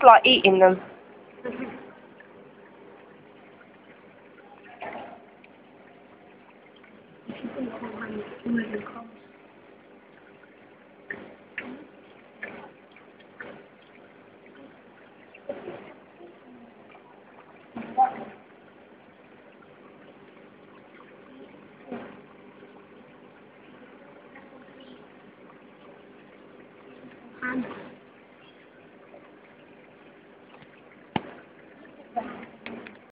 just like eating them.